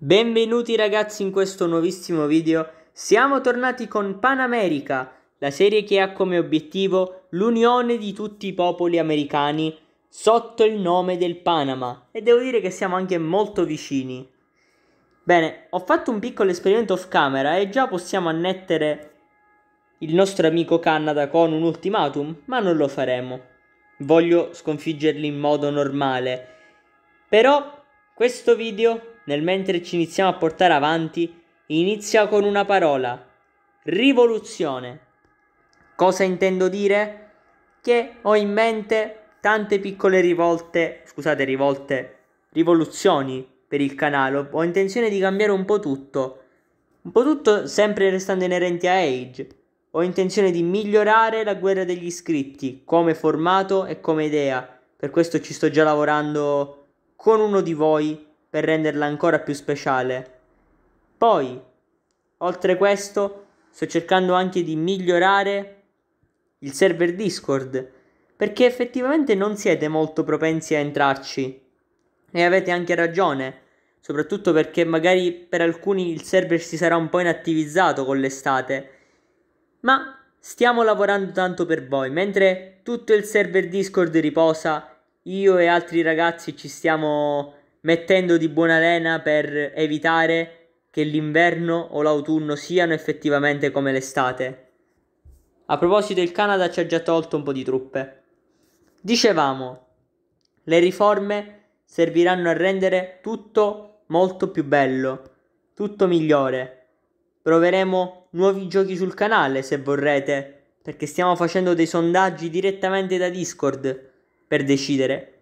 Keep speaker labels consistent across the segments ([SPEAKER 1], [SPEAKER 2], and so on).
[SPEAKER 1] Benvenuti ragazzi in questo nuovissimo video. Siamo tornati con Pan America, la serie che ha come obiettivo l'unione di tutti i popoli americani sotto il nome del Panama e devo dire che siamo anche molto vicini. Bene, ho fatto un piccolo esperimento off camera e già possiamo annettere il nostro amico Canada con un ultimatum, ma non lo faremo. Voglio sconfiggerli in modo normale. Però questo video nel mentre ci iniziamo a portare avanti, inizia con una parola. Rivoluzione. Cosa intendo dire? Che ho in mente tante piccole rivolte, scusate, rivolte, rivoluzioni per il canale. Ho intenzione di cambiare un po' tutto. Un po' tutto sempre restando inerenti a Age. Ho intenzione di migliorare la guerra degli iscritti come formato e come idea. Per questo ci sto già lavorando con uno di voi per renderla ancora più speciale. Poi, oltre questo, sto cercando anche di migliorare il server Discord, perché effettivamente non siete molto propensi a entrarci. E avete anche ragione, soprattutto perché magari per alcuni il server si sarà un po' inattivizzato con l'estate. Ma stiamo lavorando tanto per voi, mentre tutto il server Discord riposa, io e altri ragazzi ci stiamo mettendo di buona lena per evitare che l'inverno o l'autunno siano effettivamente come l'estate. A proposito, il Canada ci ha già tolto un po' di truppe. Dicevamo, le riforme serviranno a rendere tutto molto più bello, tutto migliore. Proveremo nuovi giochi sul canale se vorrete, perché stiamo facendo dei sondaggi direttamente da Discord per decidere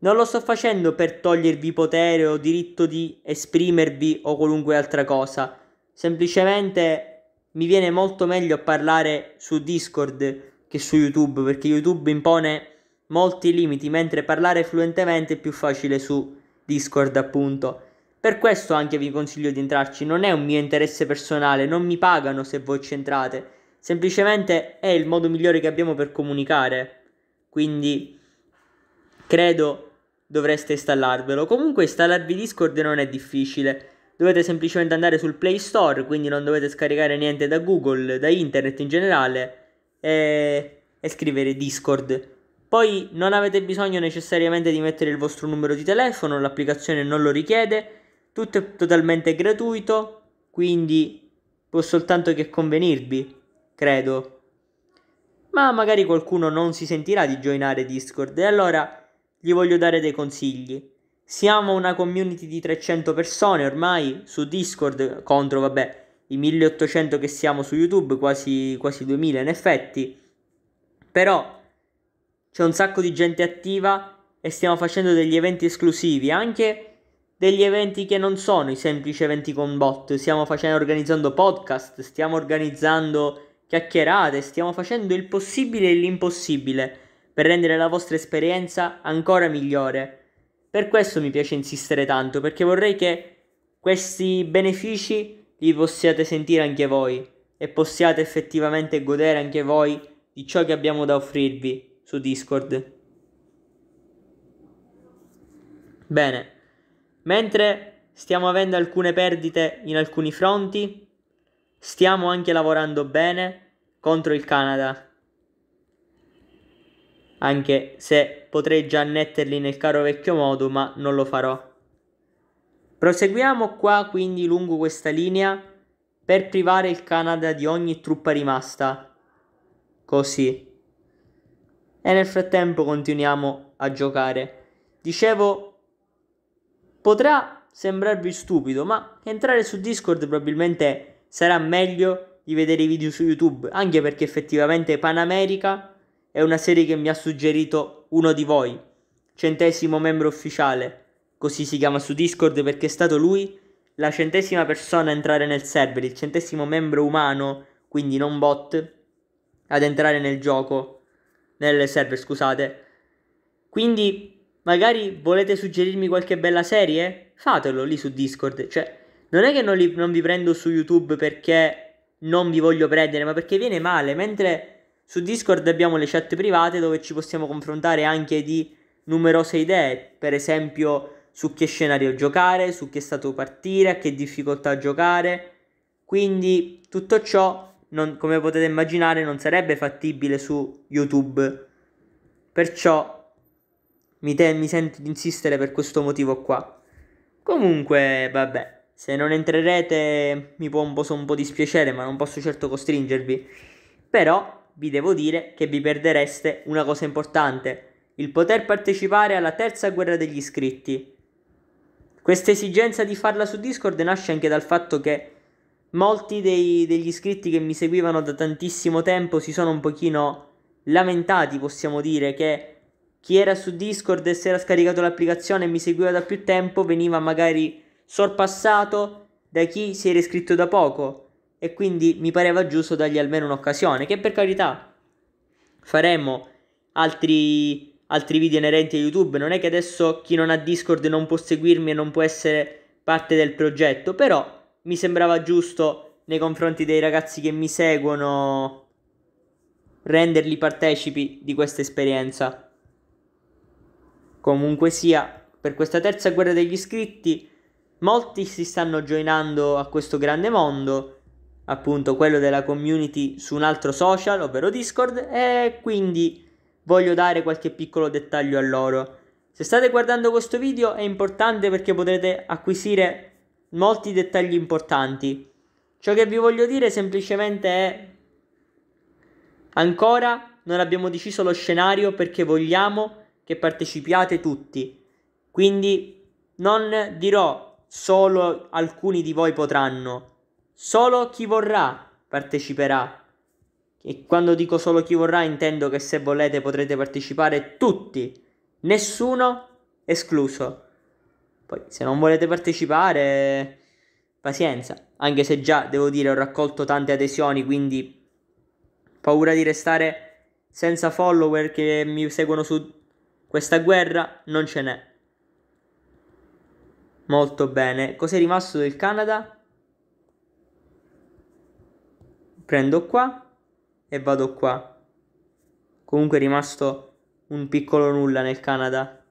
[SPEAKER 1] non lo sto facendo per togliervi potere o diritto di esprimervi o qualunque altra cosa. Semplicemente mi viene molto meglio parlare su Discord che su YouTube perché YouTube impone molti limiti, mentre parlare fluentemente è più facile su Discord, appunto. Per questo anche vi consiglio di entrarci, non è un mio interesse personale, non mi pagano se voi ci entrate, semplicemente è il modo migliore che abbiamo per comunicare. Quindi credo dovreste installarvelo. Comunque installarvi Discord non è difficile. Dovete semplicemente andare sul Play Store, quindi non dovete scaricare niente da Google, da internet in generale, e, e scrivere Discord. Poi non avete bisogno necessariamente di mettere il vostro numero di telefono, l'applicazione non lo richiede, tutto è totalmente gratuito, quindi può soltanto che convenirvi, credo. Ma magari qualcuno non si sentirà di joinare Discord e allora gli voglio dare dei consigli. Siamo una community di 300 persone ormai su Discord contro, vabbè, i 1800 che siamo su YouTube, quasi, quasi 2000 in effetti. Però c'è un sacco di gente attiva e stiamo facendo degli eventi esclusivi, anche degli eventi che non sono i semplici eventi con bot. Stiamo facendo, organizzando podcast, stiamo organizzando chiacchierate, stiamo facendo il possibile e l'impossibile per rendere la vostra esperienza ancora migliore. Per questo mi piace insistere tanto, perché vorrei che questi benefici li possiate sentire anche voi e possiate effettivamente godere anche voi di ciò che abbiamo da offrirvi su Discord. Bene, mentre stiamo avendo alcune perdite in alcuni fronti, stiamo anche lavorando bene contro il Canada anche se potrei già annetterli nel caro vecchio modo, ma non lo farò. Proseguiamo qua quindi lungo questa linea per privare il Canada di ogni truppa rimasta. Così. E nel frattempo continuiamo a giocare. Dicevo, potrà sembrarvi stupido, ma entrare su Discord probabilmente sarà meglio di vedere i video su YouTube, anche perché effettivamente Pan America è una serie che mi ha suggerito uno di voi, centesimo membro ufficiale, così si chiama su Discord perché è stato lui la centesima persona a entrare nel server, il centesimo membro umano, quindi non bot, ad entrare nel gioco, nel server, scusate. Quindi, magari volete suggerirmi qualche bella serie? Fatelo lì su Discord, cioè, non è che non, li, non vi prendo su YouTube perché non vi voglio prendere, ma perché viene male, mentre su Discord abbiamo le chat private dove ci possiamo confrontare anche di numerose idee, per esempio su che scenario giocare, su che stato partire, a che difficoltà giocare. Quindi tutto ciò, non, come potete immaginare, non sarebbe fattibile su YouTube. Perciò mi, te- mi sento di insistere per questo motivo qua. Comunque, vabbè, se non entrerete mi può un po', un po' dispiacere, ma non posso certo costringervi. Però vi devo dire che vi perdereste una cosa importante, il poter partecipare alla terza guerra degli iscritti. Questa esigenza di farla su Discord nasce anche dal fatto che molti dei, degli iscritti che mi seguivano da tantissimo tempo si sono un pochino lamentati, possiamo dire, che chi era su Discord e si era scaricato l'applicazione e mi seguiva da più tempo veniva magari sorpassato da chi si era iscritto da poco e quindi mi pareva giusto dargli almeno un'occasione, che per carità faremo altri, altri video inerenti a YouTube, non è che adesso chi non ha Discord non può seguirmi e non può essere parte del progetto, però mi sembrava giusto nei confronti dei ragazzi che mi seguono renderli partecipi di questa esperienza. Comunque sia, per questa terza guerra degli iscritti, molti si stanno joinando a questo grande mondo, appunto quello della community su un altro social, ovvero Discord, e quindi voglio dare qualche piccolo dettaglio a loro. Se state guardando questo video è importante perché potrete acquisire molti dettagli importanti. Ciò che vi voglio dire semplicemente è ancora non abbiamo deciso lo scenario perché vogliamo che partecipiate tutti. Quindi non dirò solo alcuni di voi potranno, solo chi vorrà parteciperà. E quando dico solo chi vorrà intendo che se volete potrete partecipare tutti, nessuno escluso. Poi se non volete partecipare, pazienza, anche se già devo dire ho raccolto tante adesioni, quindi paura di restare senza follower che mi seguono su questa guerra non ce n'è. Molto bene. Cos'è rimasto del Canada? Prendo qua e vado qua. Comunque è rimasto un piccolo nulla nel Canada.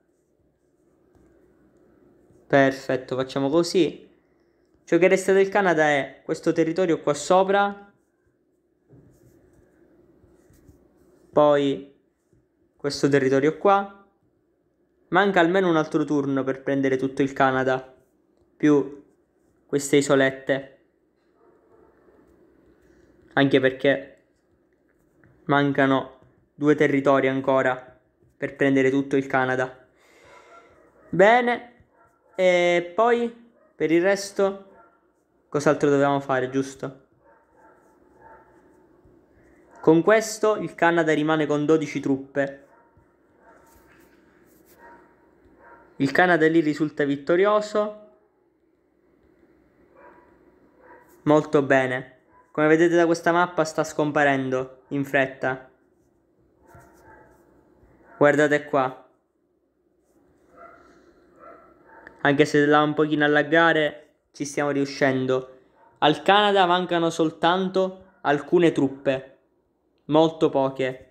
[SPEAKER 1] Perfetto, facciamo così. Ciò che resta del Canada è questo territorio qua sopra. Poi questo territorio qua. Manca almeno un altro turno per prendere tutto il Canada. Più queste isolette. Anche perché mancano due territori ancora per prendere tutto il Canada. Bene, e poi per il resto cos'altro dovevamo fare, giusto? Con questo il Canada rimane con 12 truppe. Il Canada lì risulta vittorioso. Molto bene. Come vedete da questa mappa sta scomparendo in fretta. Guardate qua. anche se là un pochino a laggare ci stiamo riuscendo. Al Canada mancano soltanto alcune truppe, molto poche.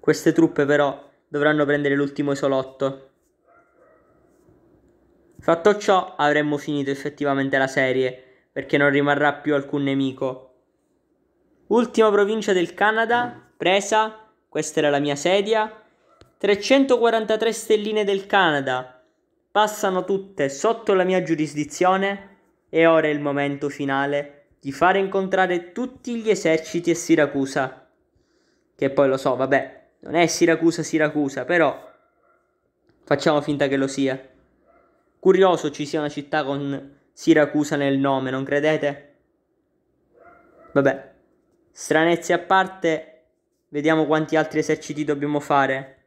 [SPEAKER 1] Queste truppe però dovranno prendere l'ultimo isolotto. Fatto ciò avremmo finito effettivamente la serie, perché non rimarrà più alcun nemico. Ultima provincia del Canada, presa, questa era la mia sedia, 343 stelline del Canada passano tutte sotto la mia giurisdizione e ora è il momento finale di fare incontrare tutti gli eserciti a Siracusa. Che poi lo so, vabbè, non è Siracusa Siracusa, però facciamo finta che lo sia. Curioso ci sia una città con Siracusa nel nome, non credete? Vabbè, stranezze a parte, vediamo quanti altri eserciti dobbiamo fare.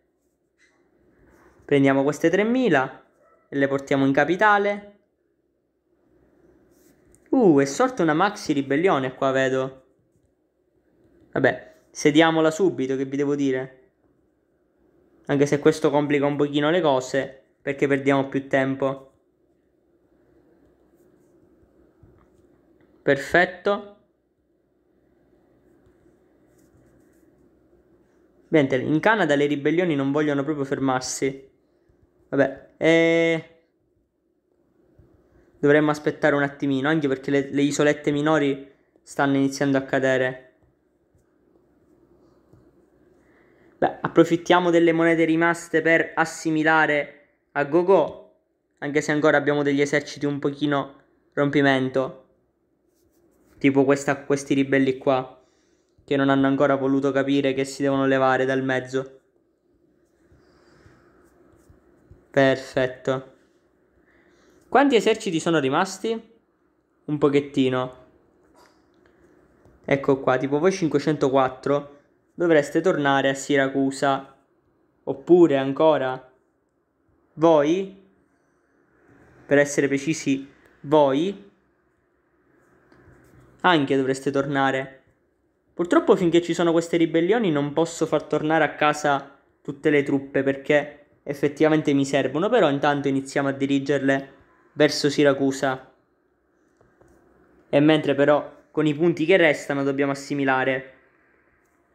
[SPEAKER 1] Prendiamo queste 3000 e le portiamo in capitale. Uh, è sorta una maxi ribellione qua, vedo. Vabbè, sediamola subito, che vi devo dire. Anche se questo complica un pochino le cose, perché perdiamo più tempo. Perfetto. Niente, in Canada le ribellioni non vogliono proprio fermarsi. Vabbè, e... Dovremmo aspettare un attimino, anche perché le, le isolette minori stanno iniziando a cadere. Beh, approfittiamo delle monete rimaste per assimilare a Gogo, anche se ancora abbiamo degli eserciti un pochino rompimento. Tipo questa, questi ribelli qua, che non hanno ancora voluto capire che si devono levare dal mezzo. Perfetto. Quanti eserciti sono rimasti? Un pochettino. Ecco qua, tipo voi 504 dovreste tornare a Siracusa. Oppure ancora voi, per essere precisi, voi anche dovreste tornare. Purtroppo finché ci sono queste ribellioni non posso far tornare a casa tutte le truppe perché effettivamente mi servono, però intanto iniziamo a dirigerle verso Siracusa. E mentre però con i punti che restano dobbiamo assimilare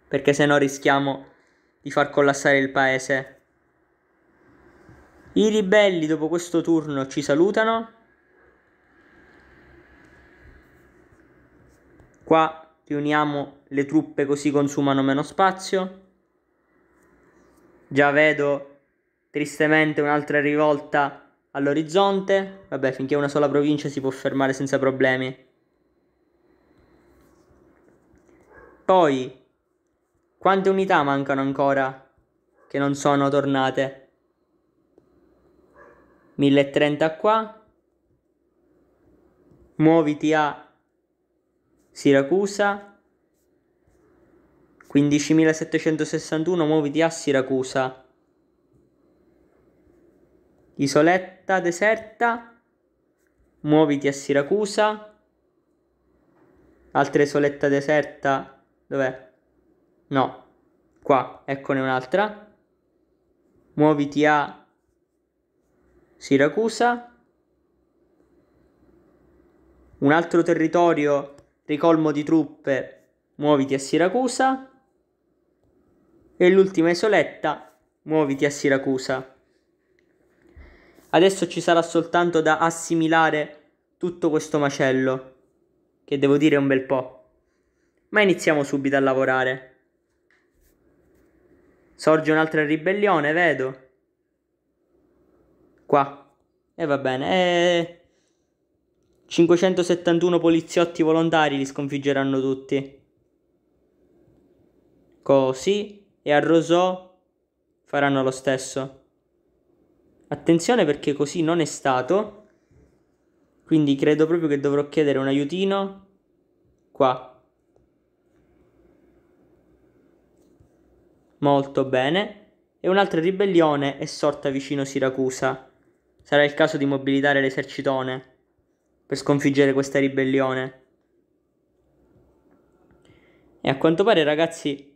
[SPEAKER 1] perché se no rischiamo di far collassare il paese. I ribelli dopo questo turno ci salutano. Qua riuniamo le truppe così consumano meno spazio. Già vedo tristemente un'altra rivolta all'orizzonte. Vabbè, finché una sola provincia si può fermare senza problemi. Poi quante unità mancano ancora che non sono tornate? 1030 qua. Muoviti a Siracusa. 15.761 muoviti a Siracusa. Isoletta deserta. Muoviti a Siracusa. Altra isoletta deserta. Dov'è? No, qua, eccone un'altra. Muoviti a Siracusa. Un altro territorio ricolmo di truppe, muoviti a Siracusa. E l'ultima isoletta, muoviti a Siracusa. Adesso ci sarà soltanto da assimilare tutto questo macello, che devo dire un bel po'. Ma iniziamo subito a lavorare. Sorge un'altra ribellione, vedo. Qua. E va bene. E... 571 poliziotti volontari li sconfiggeranno tutti. Così. E a Rosò faranno lo stesso. Attenzione perché così non è stato. Quindi credo proprio che dovrò chiedere un aiutino qua. Molto bene. E un'altra ribellione è sorta vicino Siracusa. Sarà il caso di mobilitare l'esercitone per sconfiggere questa ribellione. E a quanto pare, ragazzi,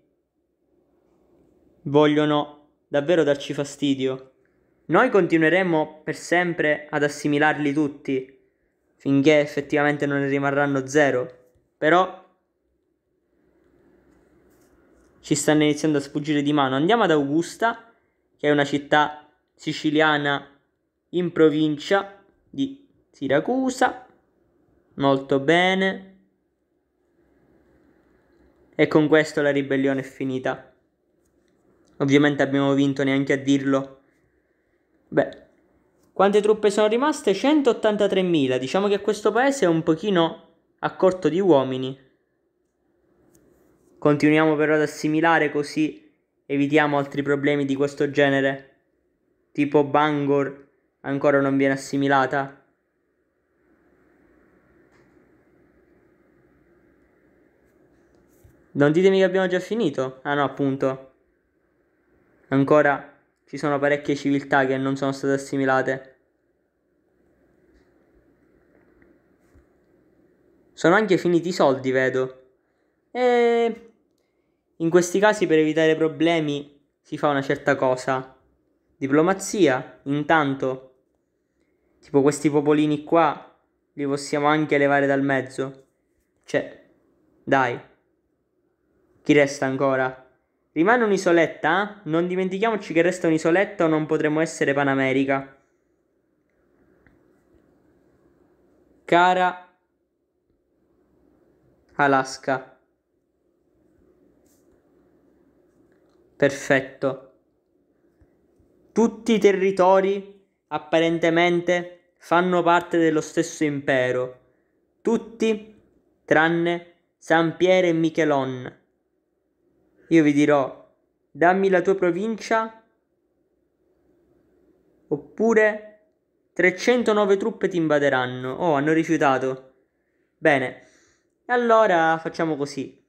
[SPEAKER 1] vogliono davvero darci fastidio. Noi continueremo per sempre ad assimilarli tutti, finché effettivamente non ne rimarranno zero. Però ci stanno iniziando a sfuggire di mano. Andiamo ad Augusta, che è una città siciliana in provincia di Siracusa. Molto bene. E con questo la ribellione è finita. Ovviamente abbiamo vinto neanche a dirlo. Beh, quante truppe sono rimaste? 183.000. Diciamo che questo paese è un pochino a corto di uomini. Continuiamo però ad assimilare così evitiamo altri problemi di questo genere. Tipo Bangor ancora non viene assimilata. Non ditemi che abbiamo già finito. Ah no, appunto. Ancora ci sono parecchie civiltà che non sono state assimilate. Sono anche finiti i soldi, vedo. E in questi casi per evitare problemi si fa una certa cosa. Diplomazia, intanto, tipo questi popolini qua, li possiamo anche levare dal mezzo. Cioè, dai. Chi resta ancora? Rimane un'isoletta? Non dimentichiamoci che resta un'isoletta o non potremo essere Panamerica. Cara Alaska. Perfetto. Tutti i territori apparentemente fanno parte dello stesso impero. Tutti tranne San Piero e Michelon. Io vi dirò, dammi la tua provincia oppure 309 truppe ti invaderanno. Oh, hanno rifiutato. Bene. Allora facciamo così.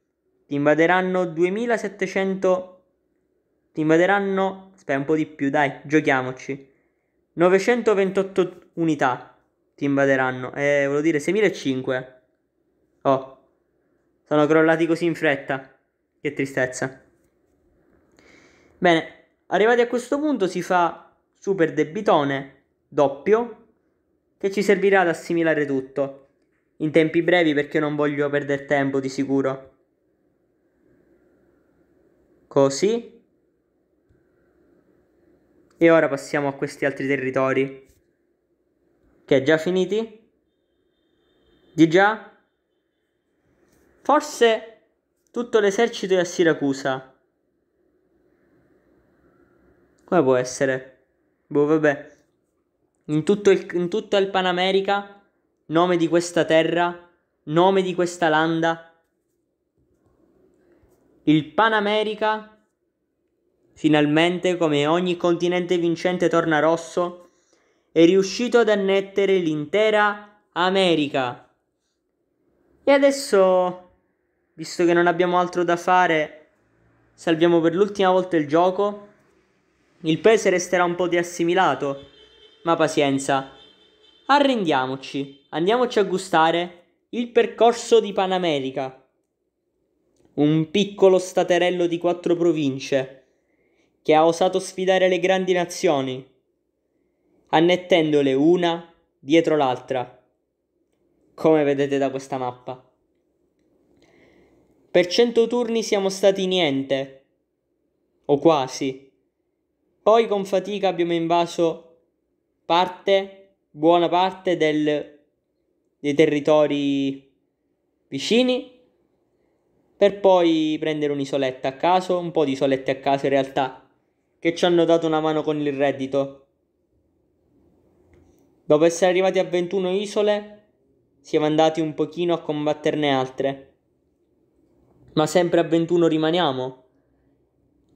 [SPEAKER 1] Ti invaderanno 2700... Ti invaderanno... Aspetta, un po' di più, dai, giochiamoci. 928 unità ti invaderanno. Eh, volevo dire 6005. Oh. Sono crollati così in fretta. Che tristezza. Bene, arrivati a questo punto si fa super debitone doppio che ci servirà ad assimilare tutto in tempi brevi perché non voglio perdere tempo di sicuro. Così. E ora passiamo a questi altri territori. Che già finiti? Di già? Forse tutto l'esercito è a Siracusa. Come può essere? Boh, vabbè in tutto il, in tutto il Panamerica, nome di questa terra, nome di questa landa. Il Panamerica, finalmente, come ogni continente vincente torna rosso, è riuscito ad annettere l'intera America. E adesso, visto che non abbiamo altro da fare, salviamo per l'ultima volta il gioco. Il paese resterà un po' di assimilato ma pazienza. Arrendiamoci, andiamoci a gustare il percorso di Panamerica. Un piccolo staterello di quattro province che ha osato sfidare le grandi nazioni, annettendole una dietro l'altra, come vedete da questa mappa. Per cento turni siamo stati niente, o quasi. Poi con fatica abbiamo invaso parte, buona parte del, dei territori vicini per poi prendere un'isoletta a caso, un po' di isolette a caso in realtà, che ci hanno dato una mano con il reddito. Dopo essere arrivati a 21 isole, siamo andati un pochino a combatterne altre. Ma sempre a 21 rimaniamo.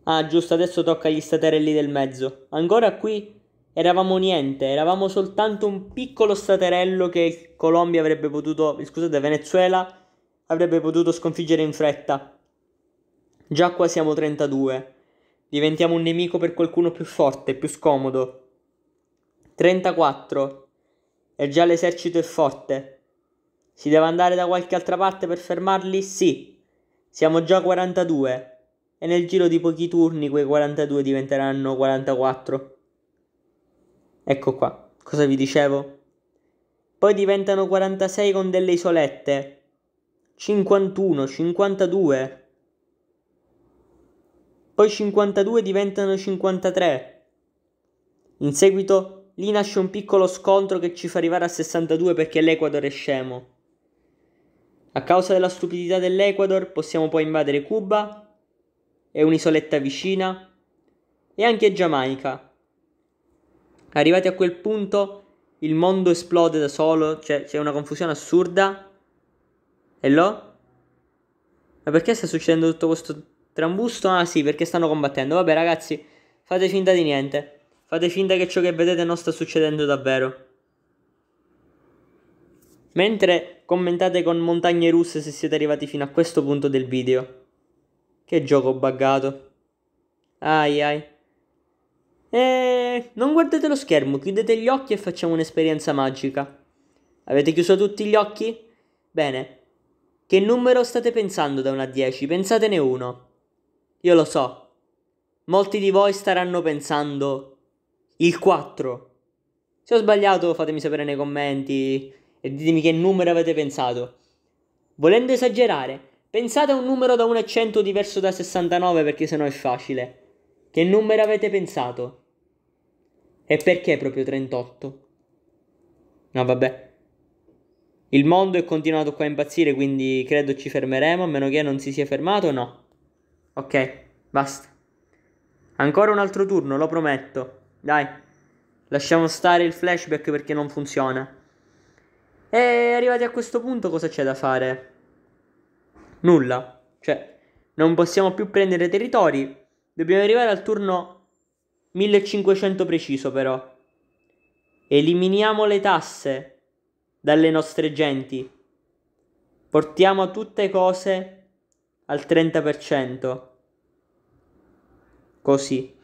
[SPEAKER 1] Ah, giusto, adesso tocca agli staterelli del mezzo. Ancora qui eravamo niente, eravamo soltanto un piccolo staterello che Colombia avrebbe potuto, scusate, Venezuela avrebbe potuto sconfiggere in fretta. Già qua siamo 32. Diventiamo un nemico per qualcuno più forte, più scomodo. 34. E già l'esercito è forte. Si deve andare da qualche altra parte per fermarli? Sì. Siamo già 42. E nel giro di pochi turni quei 42 diventeranno 44. Ecco qua, cosa vi dicevo? Poi diventano 46 con delle isolette. 51, 52. Poi 52 diventano 53. In seguito lì nasce un piccolo scontro che ci fa arrivare a 62 perché l'Equador è scemo. A causa della stupidità dell'Equador possiamo poi invadere Cuba e un'isoletta vicina e anche Giamaica. Arrivati a quel punto, il mondo esplode da solo, cioè c'è una confusione assurda. E lo? Ma perché sta succedendo tutto questo trambusto? Ah sì, perché stanno combattendo. Vabbè ragazzi, fate finta di niente. Fate finta che ciò che vedete non sta succedendo davvero. Mentre commentate con montagne russe se siete arrivati fino a questo punto del video. Che gioco buggato. Ai ai. E non guardate lo schermo, chiudete gli occhi e facciamo un'esperienza magica. Avete chiuso tutti gli occhi? Bene. Che numero state pensando da 1 a 10? Pensatene uno. Io lo so. Molti di voi staranno pensando il 4. Se ho sbagliato fatemi sapere nei commenti e ditemi che numero avete pensato. Volendo esagerare, Pensate a un numero da 1 a 100 diverso da 69 perché sennò è facile. Che numero avete pensato? E perché proprio 38? No, vabbè. Il mondo è continuato qua a impazzire, quindi credo ci fermeremo, a meno che non si sia fermato, no. Ok, basta. Ancora un altro turno, lo prometto. Dai, lasciamo stare il flashback perché non funziona. E arrivati a questo punto cosa c'è da fare? Nulla. Cioè, non possiamo più prendere territori. Dobbiamo arrivare al turno 1500 preciso però. Eliminiamo le tasse dalle nostre genti. Portiamo tutte cose al 30%. Così.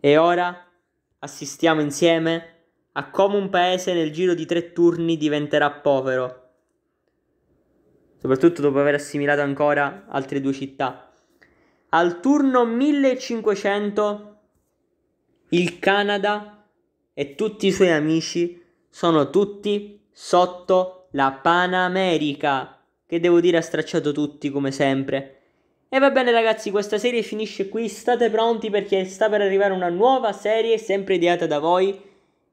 [SPEAKER 1] E ora assistiamo insieme a come un paese nel giro di tre turni diventerà povero soprattutto dopo aver assimilato ancora altre due città. Al turno 1500 il Canada e tutti i suoi amici sono tutti sotto la Panamerica, che devo dire ha stracciato tutti come sempre. E va bene ragazzi, questa serie finisce qui, state pronti perché sta per arrivare una nuova serie sempre ideata da voi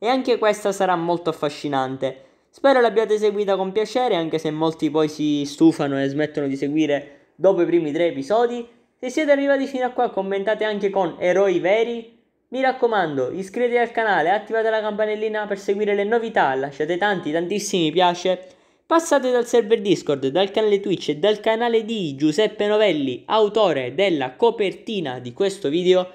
[SPEAKER 1] e anche questa sarà molto affascinante. Spero l'abbiate seguita con piacere, anche se molti poi si stufano e smettono di seguire dopo i primi tre episodi. Se siete arrivati fino a qua commentate anche con eroi veri. Mi raccomando, iscrivetevi al canale, attivate la campanellina per seguire le novità, lasciate tanti tantissimi piace. Passate dal server Discord, dal canale Twitch e dal canale di Giuseppe Novelli, autore della copertina di questo video.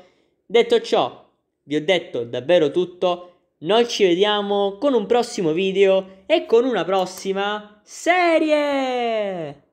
[SPEAKER 1] Detto ciò, vi ho detto davvero tutto. Noi ci vediamo con un prossimo video e con una prossima serie!